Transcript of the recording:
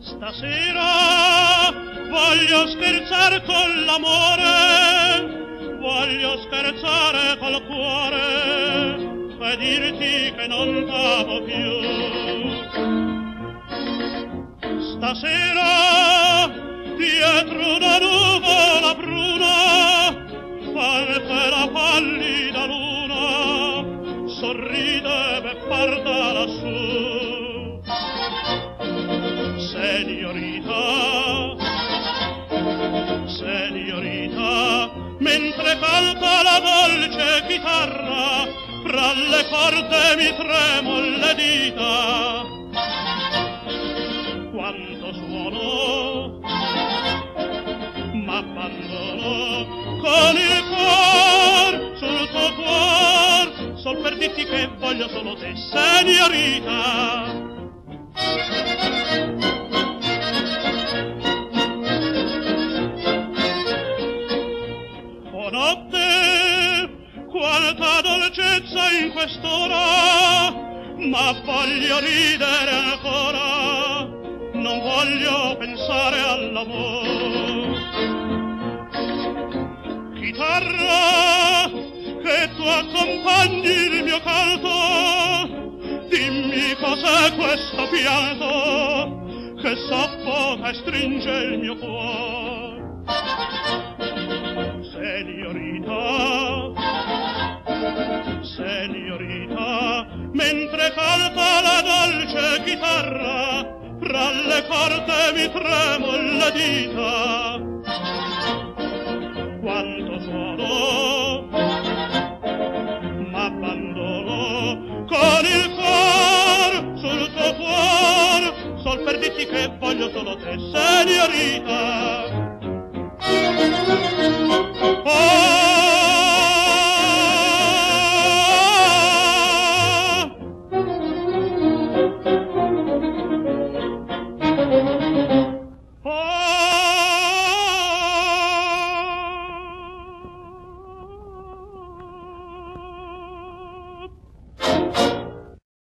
Stasera voglio scherzare con l'amore, voglio scherzare col cuore e dirti che non t'amo più. Stasera dietro una nuvola bruna, qualche la pallida luna sorride beffarda lassù. Signorita, signorita, mentre canta la dolce chitarra, fra le corde mi tremo le dita. Che voglio solo te, signorita. O notte, quanta dolcezza in quest'ora, ma voglio ridere ancora, non voglio pensare all'amore. Chitarra, che tu accompagni il mio canto, dimmi cos'è questo pianto, che soffoca e stringe il mio cuore. Signorita, signorita, mentre canta la dolce chitarra, fra le corde mi tremo le dita. Quanto suono, m'abbandono con il cuor sul tuo cuor, sol per dirti che voglio solo te, signorita.